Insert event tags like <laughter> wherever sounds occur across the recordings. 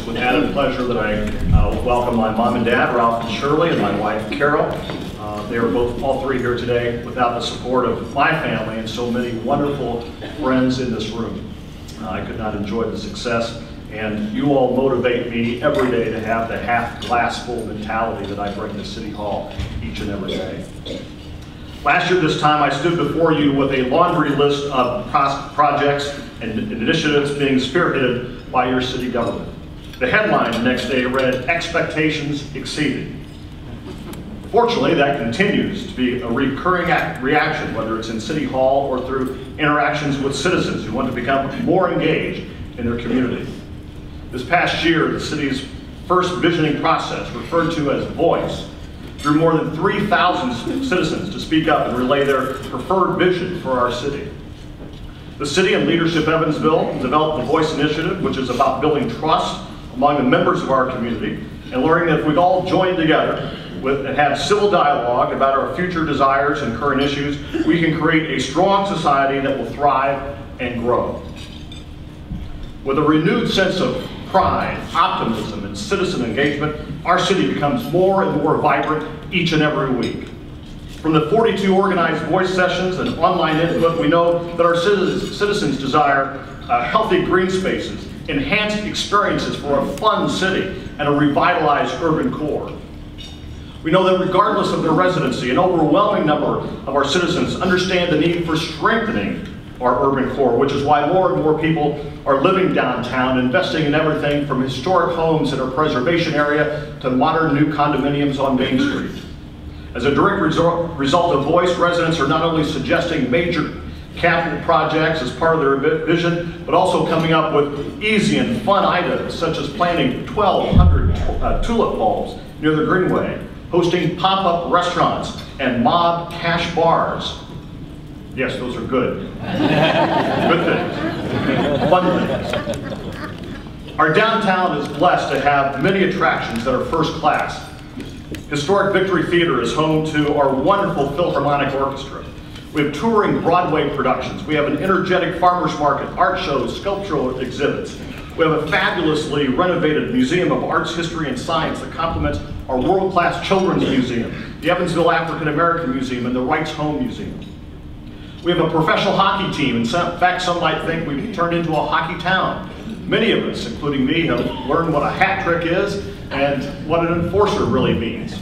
It's with added pleasure that I uh, welcome my mom and dad, Ralph and Shirley, and my wife, Carol. Uh, They are both, all three here today. Without the support of my family and so many wonderful friends in this room, uh, I could not enjoy the success. And you all motivate me every day to have the half glass full mentality that I bring to City Hall each and every day. Last year, this time, I stood before you with a laundry list of projects and initiatives being spearheaded by your city government. The headline the next day read, "Expectations Exceeded." Fortunately, that continues to be a recurring act, reaction, whether it's in City Hall or through interactions with citizens who want to become more engaged in their community. This past year, the city's first visioning process, referred to as VOICE, drew more than 3,000 citizens to speak up and relay their preferred vision for our city. The city and leadership Evansville developed the Voice Initiative, which is about building trust among the members of our community and learning that if we all join together with, and have civil dialogue about our future desires and current issues, we can create a strong society that will thrive and grow. With a renewed sense of pride, optimism, and citizen engagement, our city becomes more and more vibrant each and every week. From the 42 organized voice sessions and online input, we know that our citizens, desire uh, healthy green spaces, enhanced experiences for a fun city, and a revitalized urban core. We know that regardless of their residency, an overwhelming number of our citizens understand the need for strengthening our urban core, which is why more and more people are living downtown, investing in everything from historic homes in our preservation area to modern new condominiums on Main Street. As a direct result, of voice, residents are not only suggesting major capital projects as part of their vision, but also coming up with easy and fun items such as planting 1,200 uh, tulip bulbs near the Greenway, hosting pop-up restaurants and mob cash bars. Yes, those are good. <laughs> good things. Fun things. Our downtown is blessed to have many attractions that are first class. Historic Victory Theater is home to our wonderful Philharmonic Orchestra. We have touring Broadway productions. We have an energetic farmer's market, art shows, sculptural exhibits. We have a fabulously renovated Museum of Arts, History, and Science that complements our world-class Children's Museum, the Evansville African American Museum, and the Reitz Home Museum. We have a professional hockey team. In fact, some might think we've turned into a hockey town. Many of us, including me, have learned what a hat trick is and what an enforcer really means.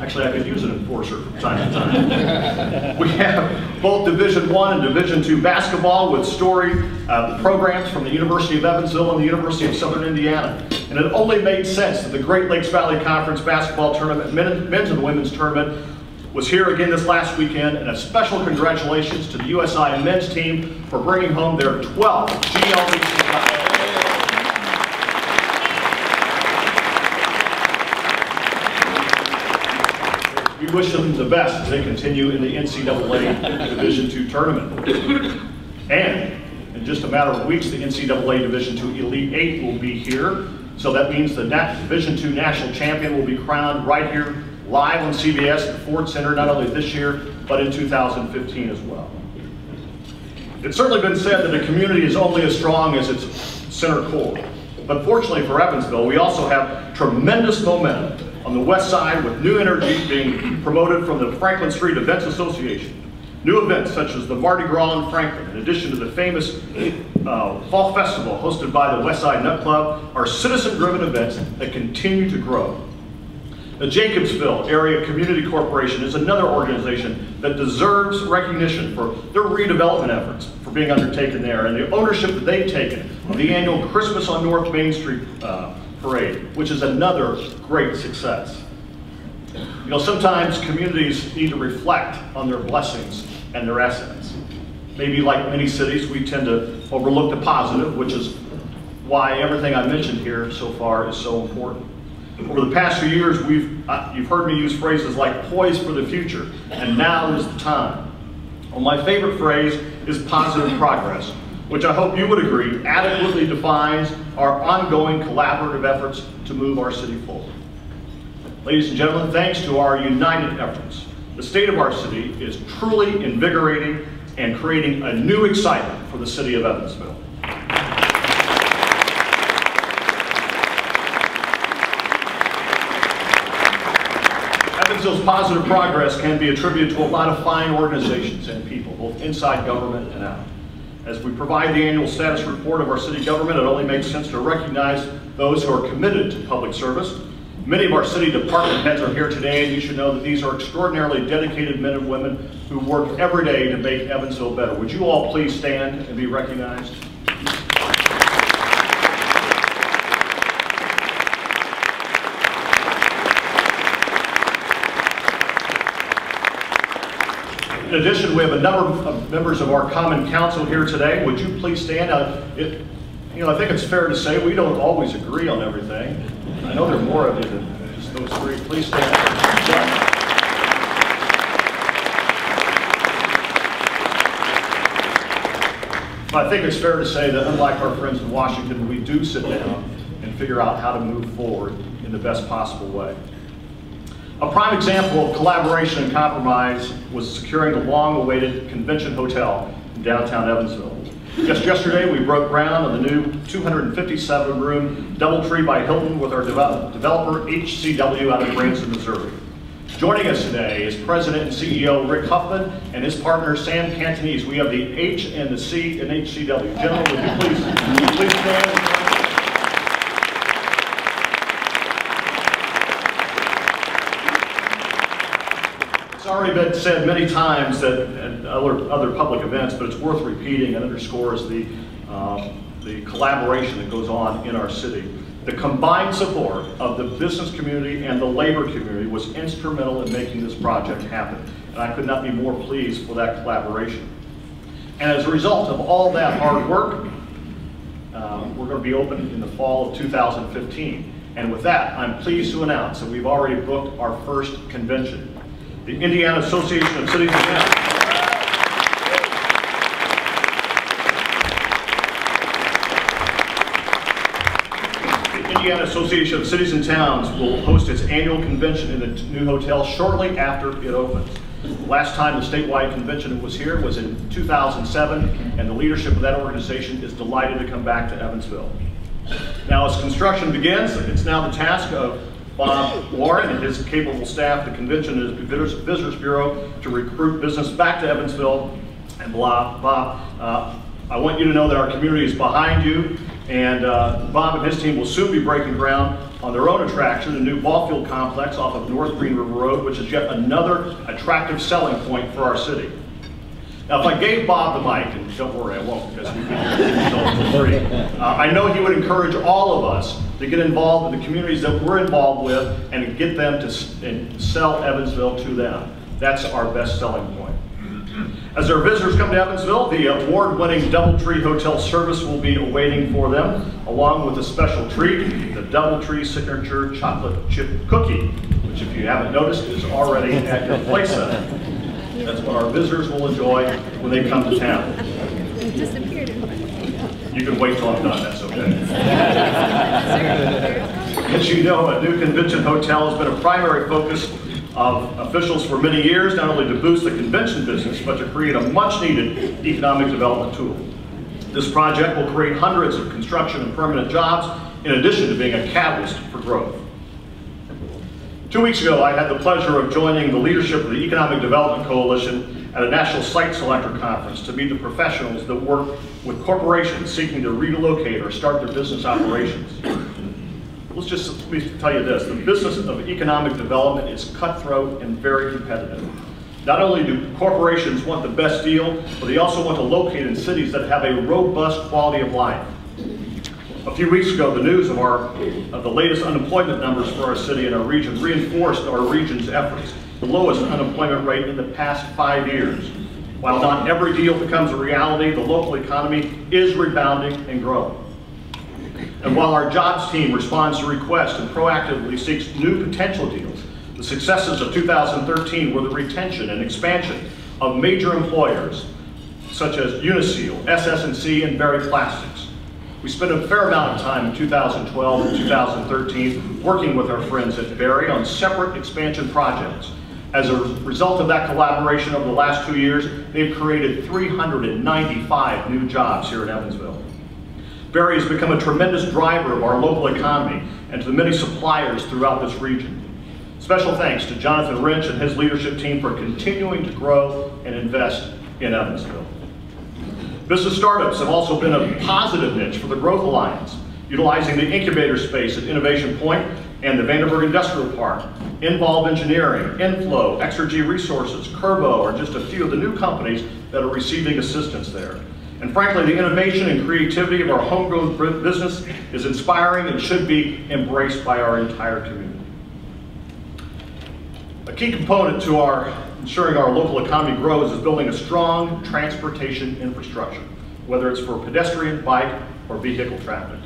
Actually, I could use an enforcer from time to time. <laughs> we have both Division One and Division Two basketball with story uh, programs from the University of Evansville and the University of Southern Indiana. And it only made sense that the Great Lakes Valley Conference basketball tournament, men's and women's tournament, was here again this last weekend, and a special congratulations to the USI men's team for bringing home their 12th GLVC title. We wish them the best as they continue in the NCAA Division II tournament. And in just a matter of weeks, the NCAA Division II Elite Eight will be here. So that means the Division II national champion will be crowned right here live on CBS at the Ford Center, not only this year, but in 2015 as well. It's certainly been said that a community is only as strong as its center core. But fortunately for Evansville, we also have tremendous momentum on the west side with new energy being promoted from the Franklin Street Events Association. New events such as the Mardi Gras in Franklin, in addition to the famous uh, Fall Festival hosted by the West Side Nut Club, are citizen-driven events that continue to grow. The Jacobsville Area Community Corporation is another organization that deserves recognition for their redevelopment efforts for being undertaken there and the ownership that they've taken of the annual Christmas on North Main Street uh, parade, which is another great success. You know, sometimes communities need to reflect on their blessings and their assets. Maybe like many cities, we tend to overlook the positive, which is why everything I mentioned here so far is so important. Over the past few years, we've, uh, you've heard me use phrases like poised for the future, and now is the time. Well, my favorite phrase is positive progress, which I hope you would agree adequately defines our ongoing collaborative efforts to move our city forward. Ladies and gentlemen, thanks to our united efforts, the state of our city is truly invigorating and creating a new excitement for the city of Evansville. Evansville's positive progress can be attributed to a lot of fine organizations and people, both inside government and out. As we provide the annual status report of our city government, it only makes sense to recognize those who are committed to public service. Many of our city department heads are here today, and you should know that these are extraordinarily dedicated men and women who work every day to make Evansville better. Would you all please stand and be recognized? In addition, we have a number of members of our Common Council here today. Would you please stand? Uh, it, you know, I think it's fair to say we don't always agree on everything. I know there are more of you than just those three. Please stand. I think it's fair to say that unlike our friends in Washington, we do sit down and figure out how to move forward in the best possible way. A prime example of collaboration and compromise was securing the long-awaited convention hotel in downtown Evansville. Just yesterday, we broke ground on the new 257-room Doubletree by Hilton with our developer HCW out of Branson, Missouri. Joining us today is President and CEO Rick Huffman and his partner Sam Cantonese. We have the H and the C in HCW. Gentlemen, would you please, please stand? It's already been said many times that at other, other public events, but it's worth repeating and underscores the, um, the collaboration that goes on in our city. The combined support of the business community and the labor community was instrumental in making this project happen. And I could not be more pleased for that collaboration. And as a result of all that hard work, um, we're going to be open in the fall of 2015. And with that, I'm pleased to announce that we've already booked our first convention the Indiana Association of Cities and Towns. Indiana Association of Cities and Towns will host its annual convention in the new hotel shortly after it opens. Last time the statewide convention was here was in 2007, and the leadership of that organization is delighted to come back to Evansville. Now, as construction begins, it's now the task of Bob Warren and his capable staff, the convention and Visitors Bureau, to recruit business back to Evansville. And blah, Bob, uh, I want you to know that our community is behind you, and uh, Bob and his team will soon be breaking ground on their own attraction, the new ball field complex off of North Green River Road, which is yet another attractive selling point for our city. Now, if I gave Bob the mic, and don't worry, I won't because we've been here until three, uh, I know he would encourage all of us to get involved in the communities that we're involved with and to get them to sell Evansville to them. That's our best selling point. As our visitors come to Evansville, the award-winning Doubletree Hotel service will be awaiting for them, along with a special treat, the Doubletree Signature Chocolate Chip Cookie, which if you haven't noticed is already at your place that's what our visitors will enjoy when they come to town. You can wait till I'm done, that's okay. As you know, a new convention hotel has been a primary focus of officials for many years, not only to boost the convention business, but to create a much-needed economic development tool. This project will create hundreds of construction and permanent jobs, in addition to being a catalyst for growth. Two weeks ago, I had the pleasure of joining the leadership of the Economic Development Coalition at a national site selector conference to meet the professionals that work with corporations seeking to relocate or start their business operations. Let's just let me tell you this, the business of economic development is cutthroat and very competitive. Not only do corporations want the best deal, but they also want to locate in cities that have a robust quality of life. A few weeks ago, the news of, our, of the latest unemployment numbers for our city and our region reinforced our region's efforts, the lowest unemployment rate in the past five years. While not every deal becomes a reality, the local economy is rebounding and growing. And while our jobs team responds to requests and proactively seeks new potential deals, the successes of 2013 were the retention and expansion of major employers such as Uniseal, SS&C, and Berry Plastics. We spent a fair amount of time in 2012 and 2013 working with our friends at Berry on separate expansion projects. As a result of that collaboration over the last two years, they've created 395 new jobs here in Evansville. Berry has become a tremendous driver of our local economy and to the many suppliers throughout this region. Special thanks to Jonathan Rich and his leadership team for continuing to grow and invest in Evansville. Business startups have also been a positive niche for the Growth Alliance, utilizing the incubator space at Innovation Point and the Vanderburgh Industrial Park. Involve Engineering, Inflow, Exergy Resources, Curvo are just a few of the new companies that are receiving assistance there. And frankly, the innovation and creativity of our homegrown business is inspiring and should be embraced by our entire community. A key component to our ensuring our local economy grows is building a strong transportation infrastructure, whether it's for pedestrian, bike, or vehicle traffic.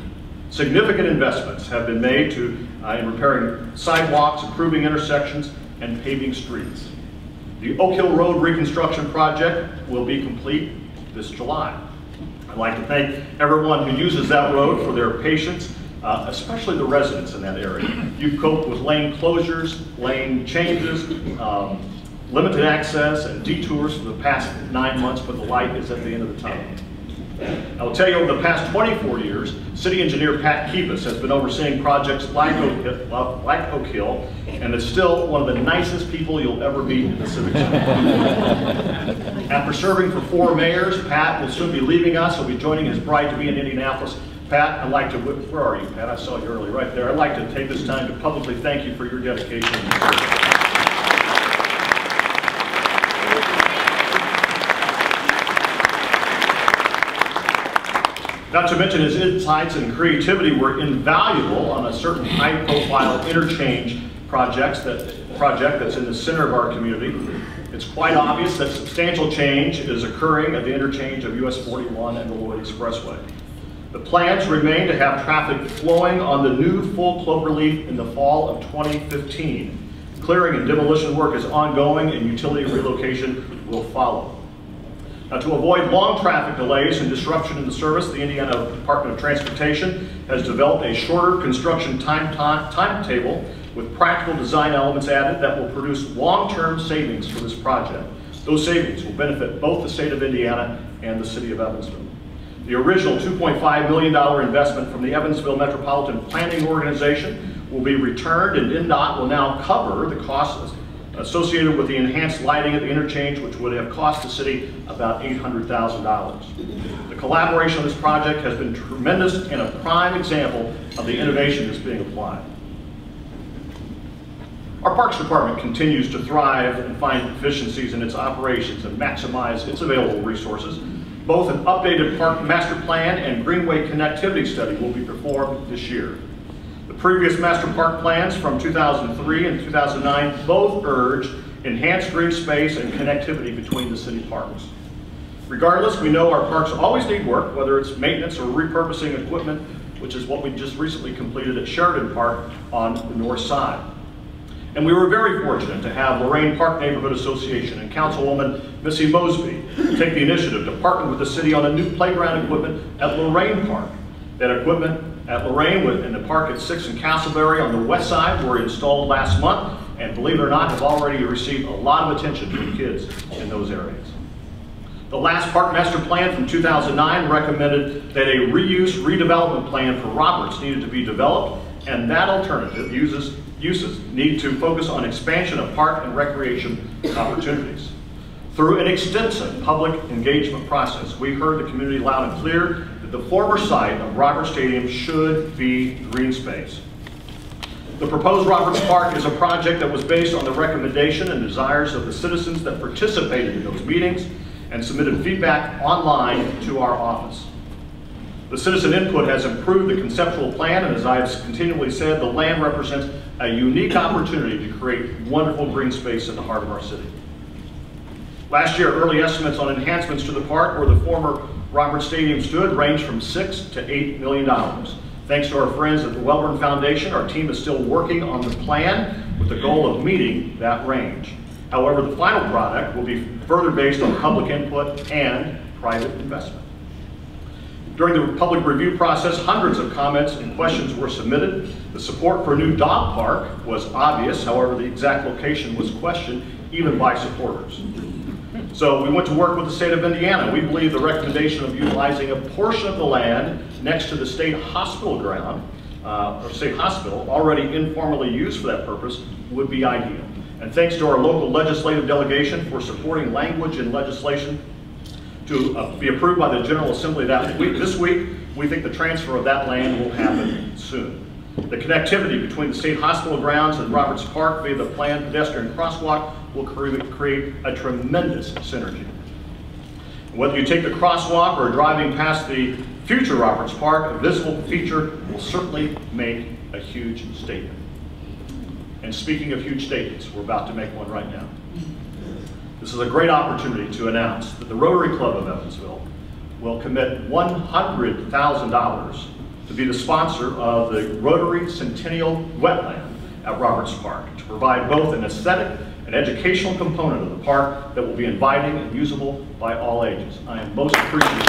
Significant investments have been made to, uh, in repairing sidewalks, improving intersections, and paving streets. The Oak Hill Road reconstruction project will be complete this July. I'd like to thank everyone who uses that road for their patience, uh, especially the residents in that area. You've coped with lane closures, lane changes, um, limited access, and detours for the past nine months, but the light is at the end of the tunnel. I will tell you, over the past 24 years, City Engineer Pat Keepes has been overseeing projects like Oak, Hill, uh, like Oak Hill, and is still one of the nicest people you'll ever meet in the Civic Center. After serving for four mayors, Pat will soon be leaving us. He'll be joining his bride-to-be in Indianapolis. Pat, I'd like to, where are you, Pat? I saw you early, right there. I'd like to take this time to publicly thank you for your dedication Not to mention his insights and creativity were invaluable on a certain high-profile interchange projects that, project that's in the center of our community. It's quite obvious that substantial change is occurring at the interchange of US 41 and the Lloyd Expressway. The plans remain to have traffic flowing on the new full cloverleaf in the fall of 2015. Clearing and demolition work is ongoing and utility relocation will follow. Now, to avoid long traffic delays and disruption in the service, the Indiana Department of Transportation has developed a shorter construction time timetable with practical design elements added that will produce long-term savings for this project. Those savings will benefit both the state of Indiana and the city of Evansville. The original $2.5 million investment from the Evansville Metropolitan Planning Organization will be returned and INDOT will now cover the costs associated with the enhanced lighting at the interchange, which would have cost the city about $800,000. The collaboration of this project has been tremendous and a prime example of the innovation that's being applied. Our Parks Department continues to thrive and find efficiencies in its operations and maximize its available resources. Both an updated park master plan and greenway connectivity study will be performed this year. Previous master park plans from 2003 and 2009 both urged enhanced green space and connectivity between the city parks. Regardless, we know our parks always need work, whether it's maintenance or repurposing equipment, which is what we just recently completed at Sheridan Park on the north side. And we were very fortunate to have Lorraine Park Neighborhood Association and Councilwoman Missy Mosby take the initiative to partner with the city on a new playground equipment at Lorraine Park. That equipment at Lorain in the park at 6th and Castleberry on the west side were installed last month and believe it or not have already received a lot of attention from kids in those areas. The last park master plan from 2009 recommended that a reuse redevelopment plan for Roberts needed to be developed and that alternative uses, uses need to focus on expansion of park and recreation opportunities. Through an extensive public engagement process, we heard the community loud and clear the former site of Roberts Stadium should be green space. The proposed Roberts Park is a project that was based on the recommendation and desires of the citizens that participated in those meetings and submitted feedback online to our office. The citizen input has improved the conceptual plan, and as I've continually said, the land represents a unique opportunity to create wonderful green space in the heart of our city. Last year, early estimates on enhancements to the park where the former Roberts Stadium stood ranged from six to eight million dollars. Thanks to our friends at the Welborn Foundation, our team is still working on the plan with the goal of meeting that range. However, the final product will be further based on public input and private investment. During the public review process, hundreds of comments and questions were submitted. The support for a new dog park was obvious, however, the exact location was questioned even by supporters. So we went to work with the state of Indiana. We believe the recommendation of utilizing a portion of the land next to the state hospital ground uh, or state hospital, already informally used for that purpose, would be ideal. And thanks to our local legislative delegation for supporting language and legislation to uh, be approved by the General Assembly that week, this week, we think the transfer of that land will happen soon. The connectivity between the state hospital grounds and Roberts Park via the planned pedestrian crosswalk will create a tremendous synergy. Whether you take the crosswalk or driving past the future Roberts Park, a visible feature will certainly make a huge statement. And speaking of huge statements, we're about to make one right now. This is a great opportunity to announce that the Rotary Club of Evansville will commit $100,000 to be the sponsor of the Rotary Centennial Wetland at Roberts Park to provide both an aesthetic and educational component of the park that will be inviting and usable by all ages. I am most appreciative.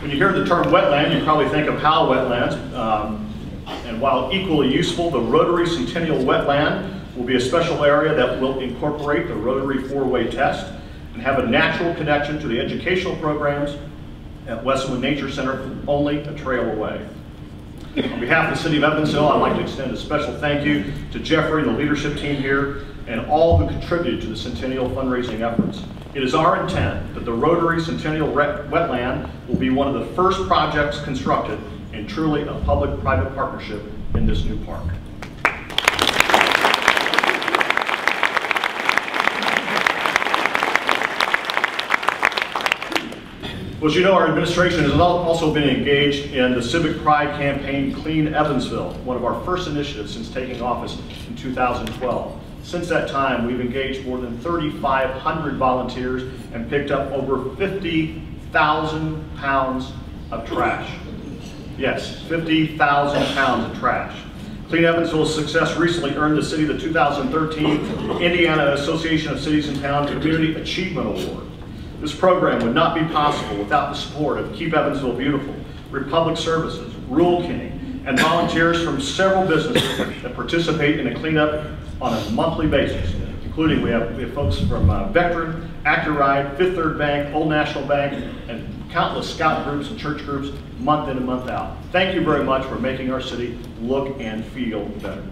When you hear the term wetland, you probably think of Howell wetlands. Um, and while equally useful, the Rotary Centennial Wetland will be a special area that will incorporate the Rotary four-way test and have a natural connection to the educational programs at Westwood Nature Center only a trail away. On behalf of the City of Evansville, I'd like to extend a special thank you to Jeffrey and the leadership team here and all who contributed to the Centennial fundraising efforts. It is our intent that the Rotary Centennial Wetland will be one of the first projects constructed in truly a public-private partnership in this new park. Well, as you know, our administration has also been engaged in the Civic Pride campaign Clean Evansville, one of our first initiatives since taking office in 2012. Since that time, we've engaged more than 3,500 volunteers and picked up over 50,000 pounds of trash. Yes, 50,000 pounds of trash. Clean Evansville's success recently earned the city the 2013 Indiana Association of Cities and Towns Community Achievement Award. This program would not be possible without the support of Keep Evansville Beautiful, Republic Services, Rural King, and volunteers from several businesses that participate in a cleanup on a monthly basis, including we have, we have folks from uh, Vectren, Accuride, Fifth Third Bank, Old National Bank, and countless scout groups and church groups month in and month out. Thank you very much for making our city look and feel better.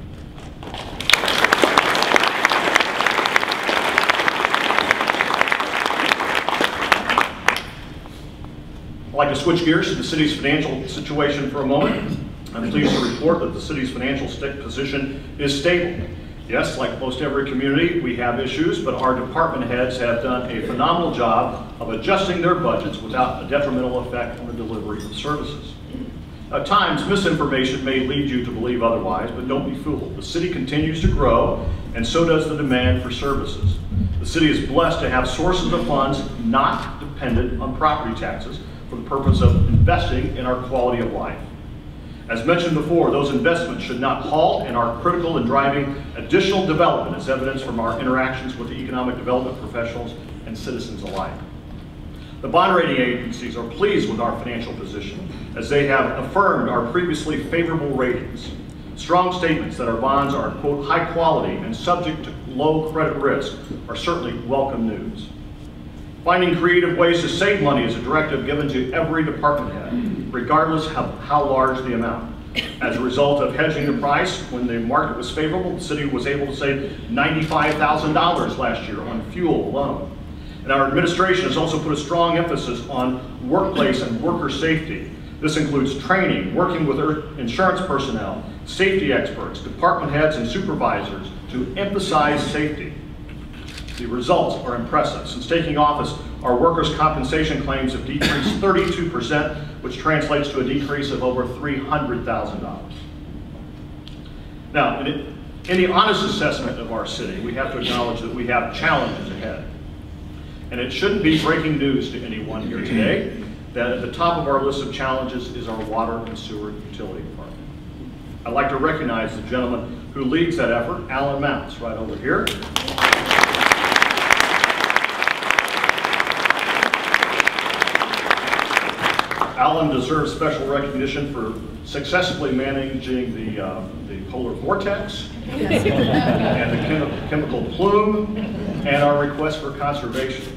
Like to switch gears to the city's financial situation for a moment. I'm pleased to report that the city's financial position is stable. Yes, like most every community, we have issues, but our department heads have done a phenomenal job of adjusting their budgets without a detrimental effect on the delivery of services. At times, misinformation may lead you to believe otherwise, but don't be fooled. The city continues to grow, and so does the demand for services. The city is blessed to have sources of funds not dependent on property taxes, for the purpose of investing in our quality of life. As mentioned before, those investments should not halt and are critical in driving additional development as evidenced from our interactions with the economic development professionals and citizens alike. The bond rating agencies are pleased with our financial position as they have affirmed our previously favorable ratings. Strong statements that our bonds are, quote, high quality and subject to low credit risk are certainly welcome news. Finding creative ways to save money is a directive given to every department head, regardless of how large the amount. As a result of hedging the price, when the market was favorable, the city was able to save $95,000 last year on fuel alone. And our administration has also put a strong emphasis on workplace and worker safety. This includes training, working with insurance personnel, safety experts, department heads, and supervisors to emphasize safety. The results are impressive. Since taking office, our workers' compensation claims have decreased <coughs> 32%, which translates to a decrease of over $300,000. Now, in, the honest assessment of our city, we have to acknowledge that we have challenges ahead. And it shouldn't be breaking news to anyone here today that at the top of our list of challenges is our water and sewer utility department. I'd like to recognize the gentleman who leads that effort, Alan Mounts, right over here. Alan deserves special recognition for successfully managing the, uh, the polar vortex, and the chemi- chemical plume, and our request for conservation.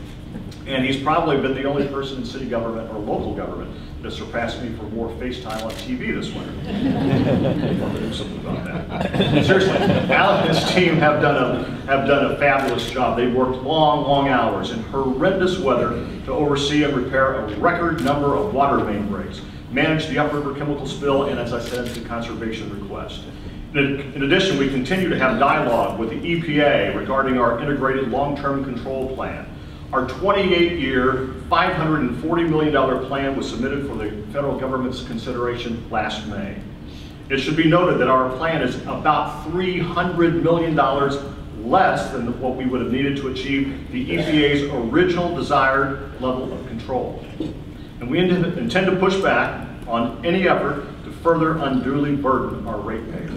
And he's probably been the only person in city government or local government that surpass me for more FaceTime on TV this winter. I'll <laughs> do something about that. Seriously, Al and his team have done a have done a fabulous job. They've worked long, long hours in horrendous weather to oversee and repair a record number of water main breaks, manage the upriver chemical spill, and as I said, the conservation request. In in addition, we continue to have dialogue with the EPA regarding our integrated long-term control plan. Our 28-year, $540 million plan was submitted for the federal government's consideration last May. It should be noted that our plan is about $300 million less than what we would have needed to achieve the EPA's original desired level of control. And we intend to push back on any effort to further unduly burden our ratepayers.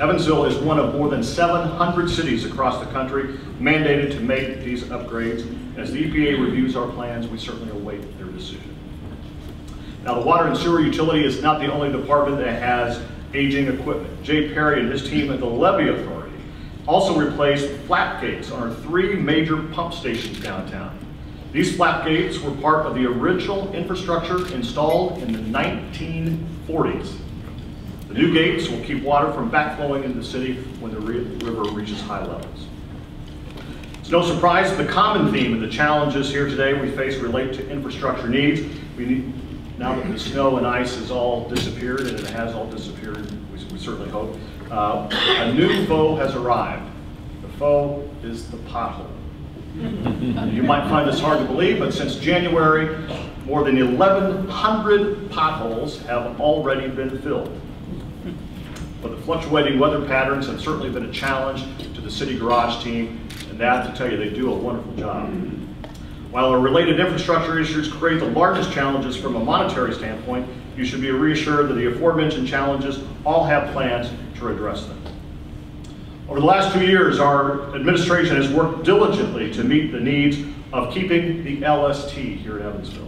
Evansville is one of more than 700 cities across the country mandated to make these upgrades. As the EPA reviews our plans, we certainly await their decision. Now, the water and sewer utility is not the only department that has aging equipment. Jay Perry and his team at the Levee Authority also replaced flap gates on our three major pump stations downtown. These flap gates were part of the original infrastructure installed in the 1940s. The new gates will keep water from backflowing into the city when the river reaches high levels. It's no surprise the common theme of the challenges here today we face relate to infrastructure needs. We need, now that the snow and ice has all disappeared, and it has all disappeared, we, we certainly hope, uh, a new foe has arrived. The foe is the pothole. You might find this hard to believe, but since January, more than 1,100 potholes have already been filled. But the fluctuating weather patterns have certainly been a challenge to the city garage team, and that, to tell you, they do a wonderful job. While our related infrastructure issues create the largest challenges from a monetary standpoint, you should be reassured that the aforementioned challenges all have plans to address them. Over the last two years, our administration has worked diligently to meet the needs of keeping the LST here in Evansville.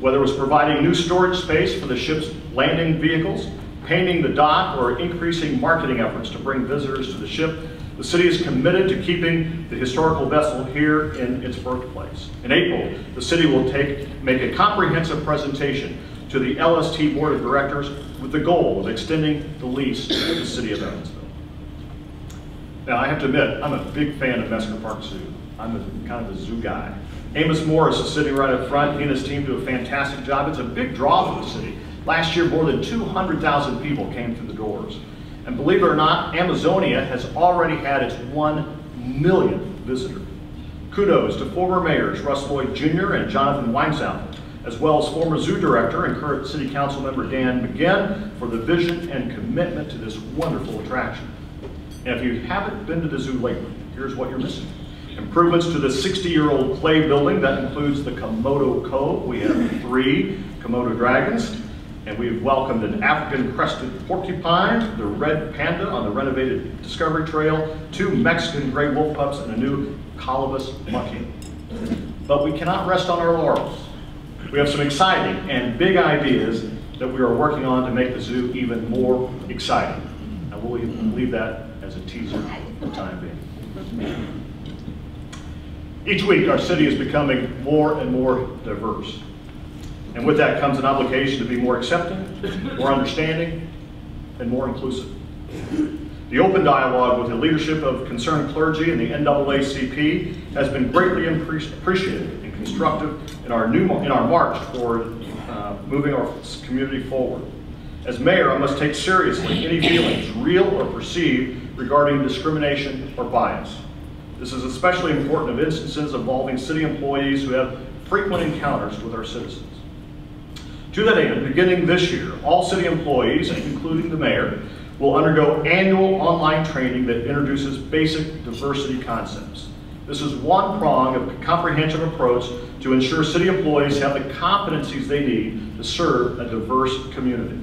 Whether it was providing new storage space for the ship's landing vehicles, painting the dock, or increasing marketing efforts to bring visitors to the ship, the city is committed to keeping the historical vessel here in its birthplace. In April, the city will take, make a comprehensive presentation to the LST Board of Directors with the goal of extending the lease to the city of Evansville. Now, I have to admit, I'm a big fan of Mesker Park Zoo. I'm a, kind of a zoo guy. Amos Morris is sitting right up front. He and his team do a fantastic job. It's a big draw for the city. Last year, more than 200,000 people came through the doors. And believe it or not, Amazonia has already had its 1 millionth visitor. Kudos to former mayors Russ Lloyd Jr. and Jonathan Weinzapfel, as well as former zoo director and current city council member Dan McGinn for the vision and commitment to this wonderful attraction. And if you haven't been to the zoo lately, here's what you're missing. Improvements to the 60-year-old Kley building, that includes the Komodo Cove. We have three Komodo dragons, and we've welcomed an African crested porcupine, the red panda on the renovated Discovery Trail, two Mexican gray wolf pups, and a new colobus monkey. But we cannot rest on our laurels. We have some exciting and big ideas that we are working on to make the zoo even more exciting. And we'll leave that as a teaser for the time being. Each week, our city is becoming more and more diverse. And with that comes an obligation to be more accepting, more understanding, and more inclusive. The open dialogue with the leadership of concerned clergy and the NAACP has been greatly appreciated and constructive in our new in our march toward uh, moving our community forward. As mayor, I must take seriously any feelings, real or perceived, regarding discrimination or bias. This is especially important of instances involving city employees who have frequent encounters with our citizens. To that end, beginning this year, all city employees, including the mayor, will undergo annual online training that introduces basic diversity concepts. This is one prong of a comprehensive approach to ensure city employees have the competencies they need to serve a diverse community.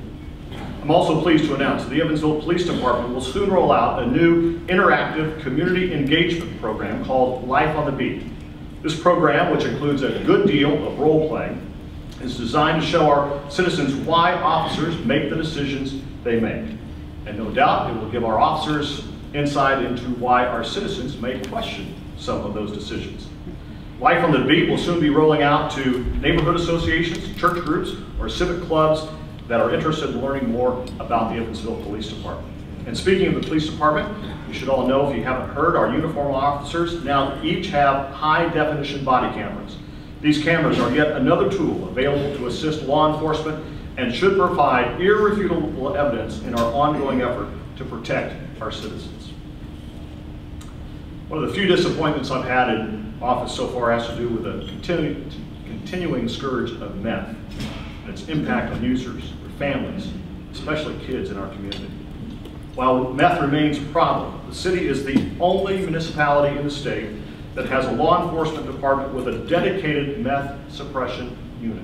I'm also pleased to announce that the Evansville Police Department will soon roll out a new interactive community engagement program called Life on the Beat. This program, which includes a good deal of role playing, is designed to show our citizens why officers make the decisions they make. And no doubt, it will give our officers insight into why our citizens may question some of those decisions. Life on the Beat will soon be rolling out to neighborhood associations, church groups, or civic clubs that are interested in learning more about the Evansville Police Department. And speaking of the police department, you should all know, if you haven't heard, our uniform officers now each have high definition body cameras. These cameras are yet another tool available to assist law enforcement and should provide irrefutable evidence in our ongoing effort to protect our citizens. One of the few disappointments I've had in office so far has to do with the continu continuing scourge of meth and its impact on users, their families, especially kids in our community. While meth remains a problem, the city is the only municipality in the state that has a law enforcement department with a dedicated meth suppression unit.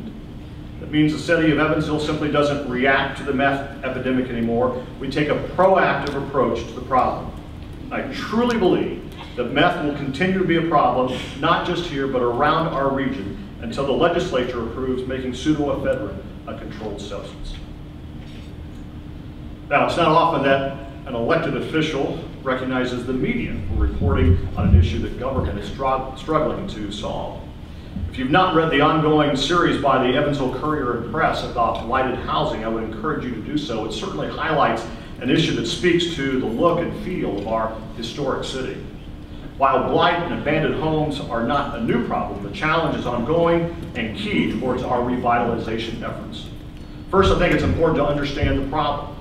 That means the city of Evansville simply doesn't react to the meth epidemic anymore. We take a proactive approach to the problem. I truly believe that meth will continue to be a problem, not just here, but around our region, until the legislature approves making pseudoephedrine a controlled substance. Now, it's not often that an elected official recognizes the media for reporting on an issue that government is struggling to solve. If you've not read the ongoing series by the Evansville Courier and Press about blighted housing, I would encourage you to do so. It certainly highlights an issue that speaks to the look and feel of our historic city. While blight and abandoned homes are not a new problem, the challenge is ongoing and key towards our revitalization efforts. First, I think it's important to understand the problem.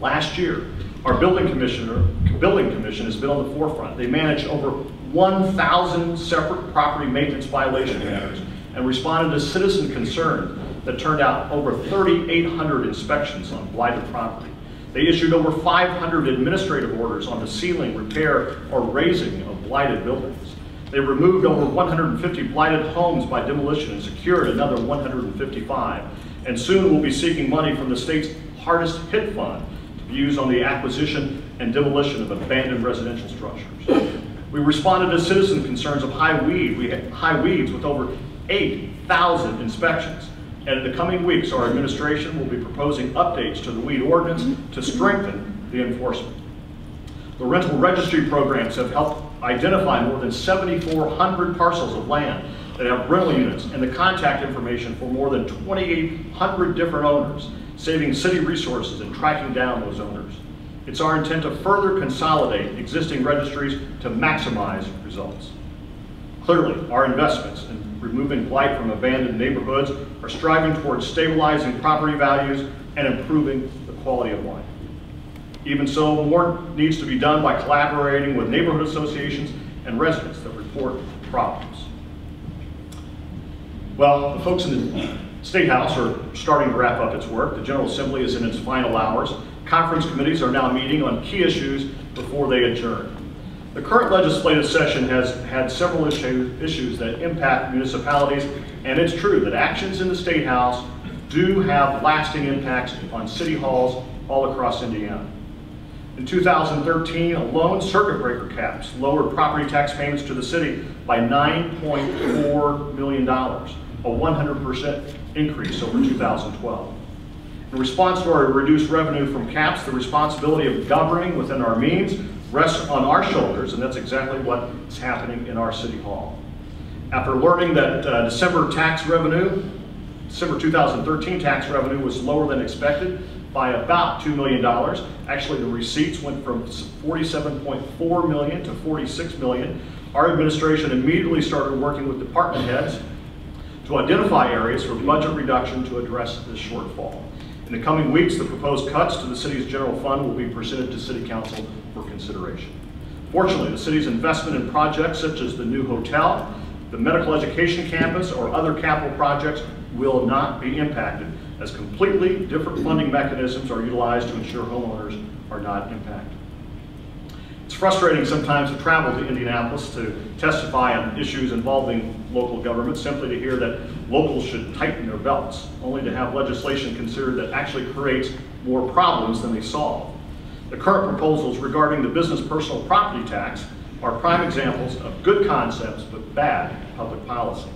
Last year, our building commissioner, building commission has been on the forefront. They managed over 1,000 separate property maintenance violation matters and responded to citizen concerns that turned out over 3,800 inspections on blighted property. They issued over 500 administrative orders on the sealing, repair, or razing of blighted buildings. They removed over 150 blighted homes by demolition and secured another 155. And soon will be seeking money from the state's hardest hit fund used on the acquisition and demolition of abandoned residential structures. We responded to citizen concerns of high weed. We had high weeds with over 8,000 inspections. And in the coming weeks, our administration will be proposing updates to the weed ordinance to strengthen the enforcement. The rental registry programs have helped identify more than 7,400 parcels of land that have rental units and the contact information for more than 2,800 different owners, saving city resources and tracking down those owners. It's our intent to further consolidate existing registries to maximize results. Clearly, our investments in removing blight from abandoned neighborhoods, are striving towards stabilizing property values and improving the quality of life. Even so, more needs to be done by collaborating with neighborhood associations and residents that report problems. Well, the folks in the State House are starting to wrap up its work. The General Assembly is in its final hours. Conference committees are now meeting on key issues before they adjourn. The current legislative session has had several issue, issues that impact municipalities, and it's true that actions in the State House do have lasting impacts on city halls all across Indiana. In 2013 alone, circuit breaker caps lowered property tax payments to the city by $9.4 million, a 100% increase over 2012. In response to our reduced revenue from caps, the responsibility of governing within our means rests on our shoulders, and that's exactly what is happening in our city hall. After learning that uh, December tax revenue, December 2013 tax revenue was lower than expected by about $2 million. Actually, the receipts went from 47.4 million to 46 million. Our administration immediately started working with department heads to identify areas for budget reduction to address this shortfall. In the coming weeks, the proposed cuts to the city's general fund will be presented to City Council for consideration. Fortunately, the city's investment in projects such as the new hotel, the medical education campus, or other capital projects will not be impacted as completely different funding mechanisms are utilized to ensure homeowners are not impacted. It's frustrating sometimes to travel to Indianapolis to testify on issues involving local government simply to hear that locals should tighten their belts, only to have legislation considered that actually creates more problems than they solve. The current proposals regarding the business personal property tax are prime examples of good concepts but bad public policy.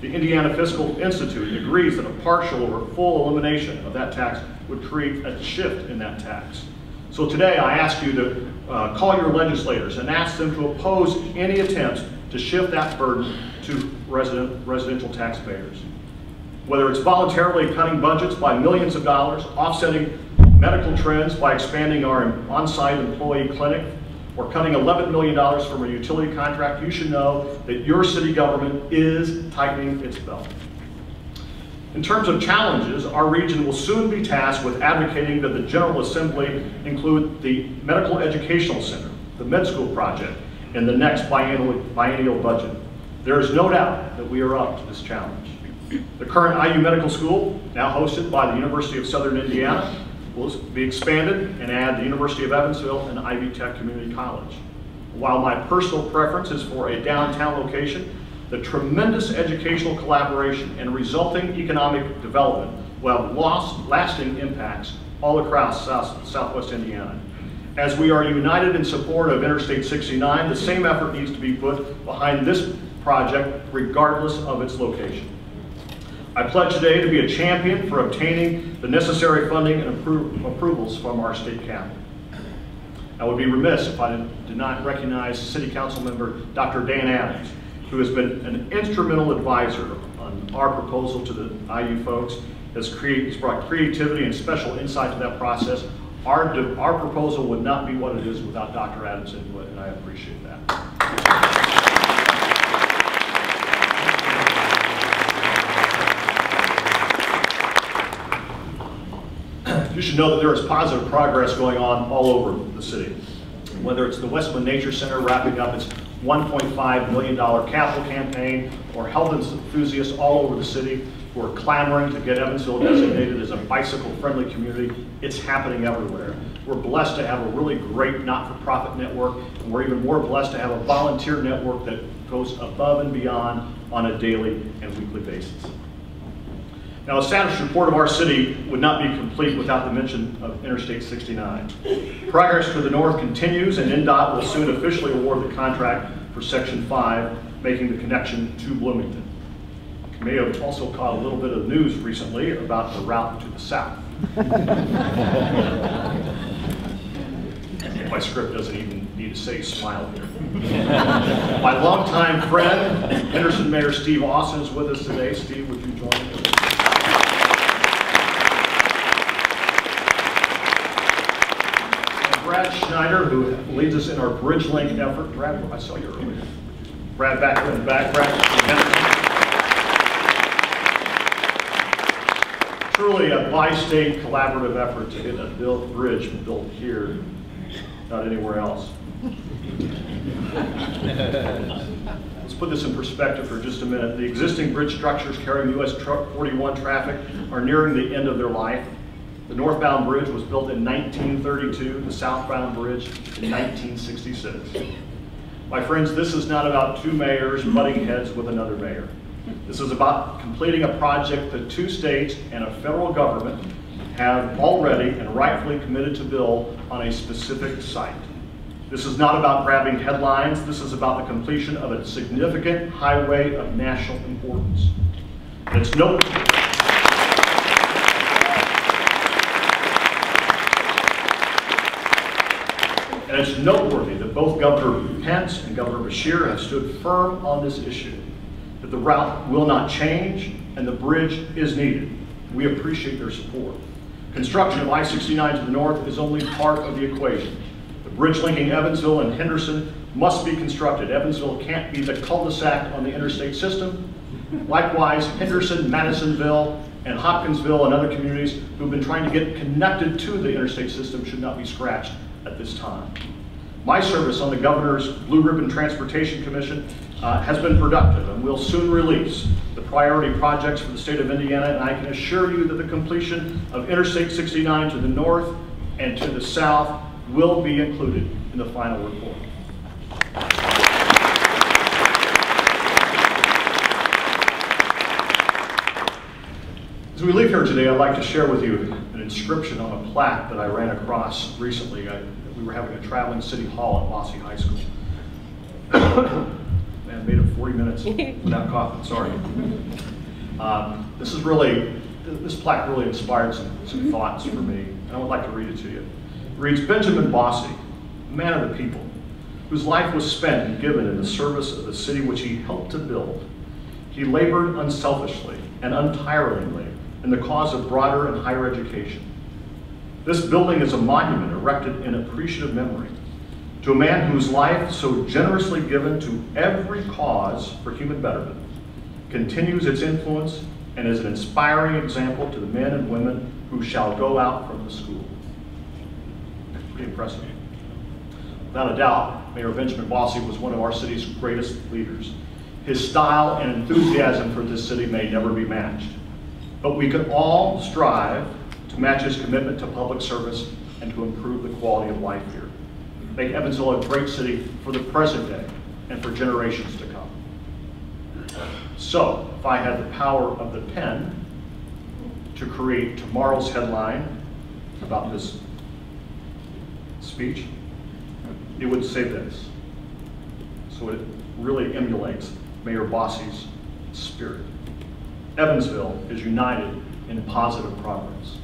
The Indiana Fiscal Institute agrees that a partial or full elimination of that tax would create a shift in that tax. So today I ask you to uh, call your legislators and ask them to oppose any attempts to shift that burden to resident, residential taxpayers. Whether it's voluntarily cutting budgets by millions of dollars, offsetting medical trends by expanding our on-site employee clinic, or cutting $11 million from a utility contract, you should know that your city government is tightening its belt. In terms of challenges, our region will soon be tasked with advocating that the General Assembly include the Medical Educational Center, the Med School Project, in the next biennial, biennial budget. There is no doubt that we are up to this challenge. The current IU Medical School, now hosted by the University of Southern Indiana, will be expanded and add the University of Evansville and Ivy Tech Community College. While my personal preference is for a downtown location, the tremendous educational collaboration and resulting economic development will have lost, lasting impacts all across South, Southwest Indiana. As we are united in support of Interstate 69, the same effort needs to be put behind this project regardless of its location. I pledge today to be a champion for obtaining the necessary funding and appro approvals from our state capital. I would be remiss if I did not recognize City Council member Dr. Dan Adams, who has been an instrumental advisor on our proposal to the IU folks, has, create, has brought creativity and special insight to that process. Our, our proposal would not be what it is without Dr. Adams' input, and I appreciate that. you should know that there is positive progress going on all over the city. Whether it's the Westwood Nature Center wrapping up its $1.5 million capital campaign, or health enthusiasts all over the city who are clamoring to get Evansville designated as a bicycle-friendly community, it's happening everywhere. We're blessed to have a really great not-for-profit network, and we're even more blessed to have a volunteer network that goes above and beyond on a daily and weekly basis. Now, a status report of our city would not be complete without the mention of Interstate 69. Progress to the north continues, and INDOT will soon officially award the contract for Section 5, making the connection to Bloomington. You may have also caught a little bit of news recently about the route to the south. <laughs> My script doesn't even need to say smile here. My longtime friend, Henderson Mayor Steve Austin is with us today. Steve, would you join me? Brad Schneider, who leads us in our Bridge Link effort. Brad, I saw you earlier. Brad back in the back. Brad, truly a bi-state collaborative effort to get a built bridge built here, not anywhere else. Let's put this in perspective for just a minute. The existing bridge structures carrying US 41 traffic are nearing the end of their life. The northbound bridge was built in 1932, the southbound bridge in 1966. My friends, this is not about two mayors butting heads with another mayor. This is about completing a project that two states and a federal government have already and rightfully committed to build on a specific site. This is not about grabbing headlines. This is about the completion of a significant highway of national importance. It's no, And it's noteworthy that both Governor Pence and Governor Beshear have stood firm on this issue, that the route will not change and the bridge is needed. We appreciate their support. Construction of I-69 to the north is only part of the equation. The bridge linking Evansville and Henderson must be constructed. Evansville can't be the cul-de-sac on the interstate system. Likewise, Henderson, Madisonville, and Hopkinsville and other communities who've been trying to get connected to the interstate system should not be scratched at this time. My service on the Governor's Blue Ribbon Transportation Commission uh, has been productive and will soon release the priority projects for the state of Indiana and I can assure you that the completion of Interstate 69 to the north and to the south will be included in the final report. As we leave here today, I'd like to share with you inscription on a plaque that I ran across recently. I, we were having a traveling city hall at Bosse High School. <coughs> Man, made it 40 minutes <laughs> without coughing, sorry. Um, this is really, this plaque really inspired some, some thoughts for me. I would like to read it to you. reads Benjamin Bosse, man of the people, whose life was spent and given in the service of the city which he helped to build. He labored unselfishly and untiringly in the cause of broader and higher education. This building is a monument erected in appreciative memory to a man whose life, so generously given to every cause for human betterment, continues its influence and is an inspiring example to the men and women who shall go out from the school. Pretty impressive. Without a doubt, Mayor Benjamin Bosse was one of our city's greatest leaders. His style and enthusiasm for this city may never be matched. But we can all strive to match his commitment to public service and to improve the quality of life here. Make Evansville a great city for the present day and for generations to come. So, if I had the power of the pen to create tomorrow's headline about this speech, it would say this. So it really emulates Mayor Bosse's spirit. Evansville is united in positive progress.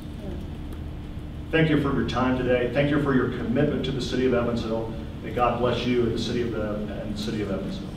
Thank you for your time today. Thank you for your commitment to the city of Evansville. May God bless you and the city of, and the city of Evansville.